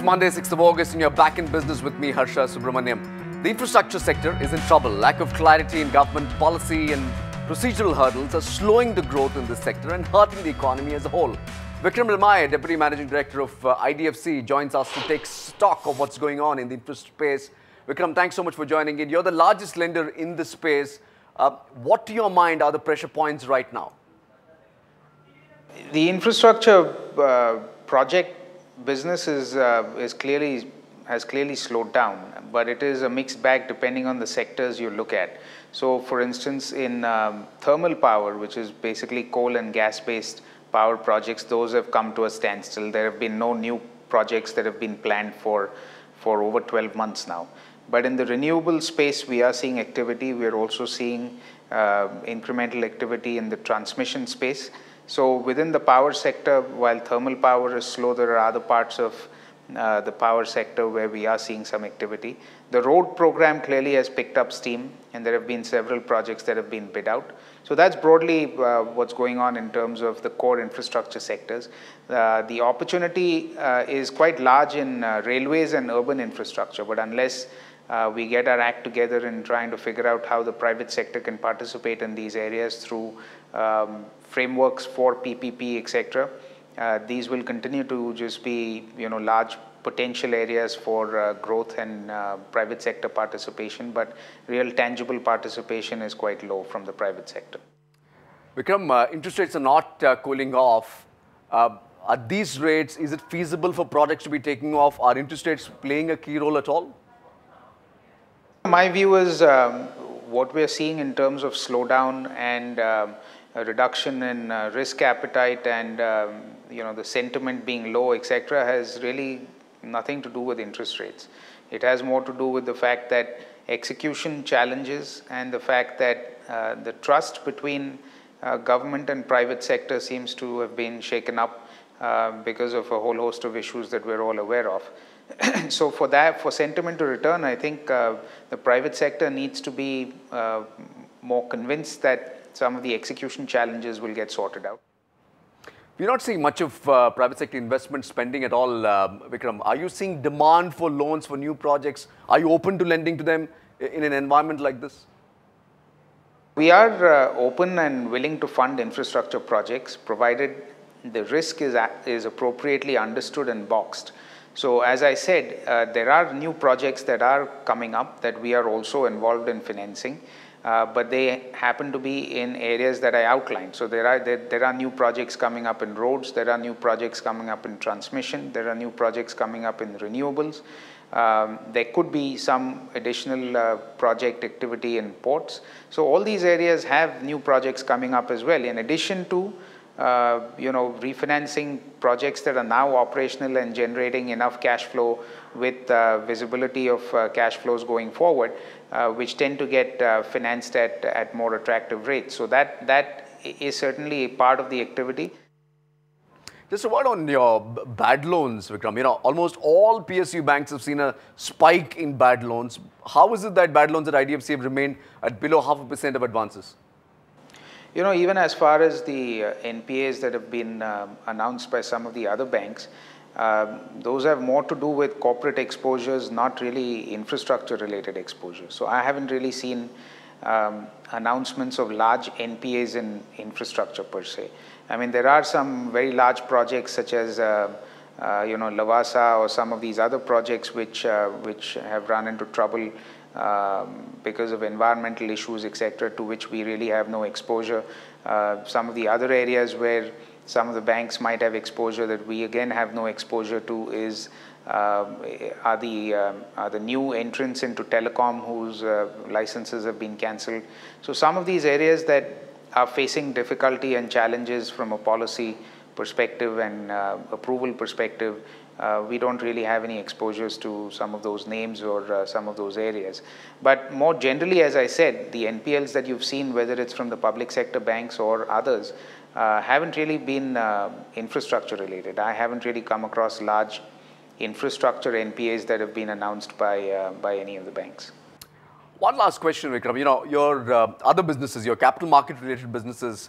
It's Monday, 6th of August, and you're back in business with me, Harsha Subramaniam. The infrastructure sector is in trouble. Lack of clarity in government policy and procedural hurdles are slowing the growth in this sector and hurting the economy as a whole. Vikram Limaye, Deputy Managing Director of uh, IDFC, joins us to take stock of what's going on in the infrastructure space. Vikram, thanks so much for joining in. You're the largest lender in this space. Uh, what, to your mind, are the pressure points right now? The infrastructure uh, project business is, uh, is clearly has clearly slowed down, but it is a mixed bag depending on the sectors you look at. So, for instance, in um, thermal power, which is basically coal and gas-based power projects, those have come to a standstill. There have been no new projects that have been planned for for over 12 months now. But in the renewable space, we are seeing activity. We are also seeing uh, incremental activity in the transmission space. So within the power sector, while thermal power is slow, there are other parts of uh, the power sector where we are seeing some activity. The road program clearly has picked up steam and there have been several projects that have been bid out. So that's broadly uh, what's going on in terms of the core infrastructure sectors. Uh, the opportunity uh, is quite large in uh, railways and urban infrastructure, but unless uh, we get our act together in trying to figure out how the private sector can participate in these areas through um, frameworks for PPP, etc. Uh, these will continue to just be, you know, large potential areas for uh, growth and uh, private sector participation, but real tangible participation is quite low from the private sector. Vikram, uh, interest rates are not uh, cooling off. Uh, at these rates, is it feasible for projects to be taking off? Are interest rates playing a key role at all? My view is um, what we're seeing in terms of slowdown and um, a reduction in uh, risk appetite and um, you know the sentiment being low, etc., has really nothing to do with interest rates. It has more to do with the fact that execution challenges and the fact that uh, the trust between uh, government and private sector seems to have been shaken up uh, because of a whole host of issues that we're all aware of. so for that, for sentiment to return, I think uh, the private sector needs to be uh, more convinced that some of the execution challenges will get sorted out. We're not seeing much of uh, private sector investment spending at all, um, Vikram. Are you seeing demand for loans for new projects? Are you open to lending to them in an environment like this? We are uh, open and willing to fund infrastructure projects provided the risk is, is appropriately understood and boxed. So as I said, uh, there are new projects that are coming up that we are also involved in financing. Uh, but they happen to be in areas that I outlined. So there are there, there, are new projects coming up in roads, there are new projects coming up in transmission, there are new projects coming up in renewables. Um, there could be some additional uh, project activity in ports. So all these areas have new projects coming up as well. In addition to you know, refinancing projects that are now operational and generating enough cash flow with uh, visibility of uh, cash flows going forward, uh, which tend to get uh, financed at, at more attractive rates. So that, that is certainly a part of the activity. Just a word on your bad loans, Vikram. You know, almost all PSU banks have seen a spike in bad loans. How is it that bad loans at IDFC have remained at below half a percent of advances? You know, even as far as the uh, NPAs that have been um, announced by some of the other banks, um, those have more to do with corporate exposures, not really infrastructure related exposures. So I haven't really seen um, announcements of large NPAs in infrastructure per se. I mean, there are some very large projects such as uh, you know, Lavasa or some of these other projects which, uh, which have run into trouble um, because of environmental issues, etc., to which we really have no exposure. Uh, some of the other areas where some of the banks might have exposure that we again have no exposure to is uh, are the um, are the new entrants into telecom whose uh, licenses have been cancelled. So some of these areas that are facing difficulty and challenges from a policy perspective and uh, approval perspective uh, we don't really have any exposures to some of those names or uh, some of those areas. But more generally, as I said, the NPLs that you've seen, whether it's from the public sector banks or others, uh, haven't really been uh, infrastructure related. I haven't really come across large infrastructure NPAs that have been announced by, uh, by any of the banks. One last question, Vikram. You know, your uh, other businesses, your capital market related businesses,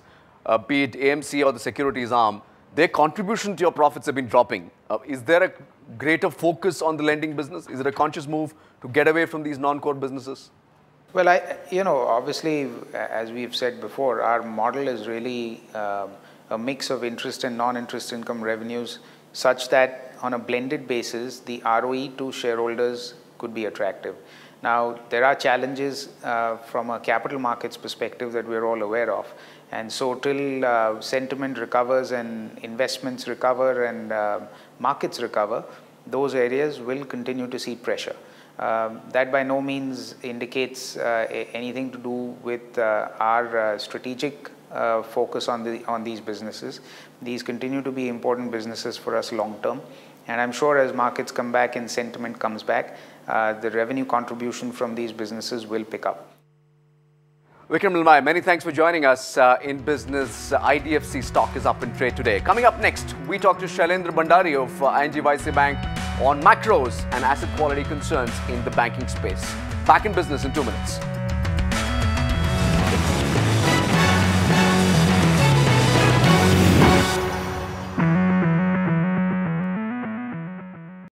be it AMC or the securities arm, their contribution to your profits have been dropping. Uh, is there a greater focus on the lending business? Is it a conscious move to get away from these non-core businesses? Well, I, you know, obviously, as we've said before, our model is really um, a mix of interest and non-interest income revenues such that on a blended basis, the ROE to shareholders could be attractive. Now, there are challenges uh, from a capital markets perspective that we're all aware of. And so till uh, sentiment recovers and investments recover and uh, markets recover, those areas will continue to see pressure. Um, that by no means indicates uh, anything to do with uh, our uh, strategic focus on, the, on these businesses. These continue to be important businesses for us long term. And I'm sure as markets come back and sentiment comes back, uh, the revenue contribution from these businesses will pick up. Vikram Limaye, many thanks for joining us uh, in business. IDFC stock is up in trade today. Coming up next, we talk to Shailendra Bhandari of uh, ING Vysya Bank on macros and asset quality concerns in the banking space. Back in business in two minutes.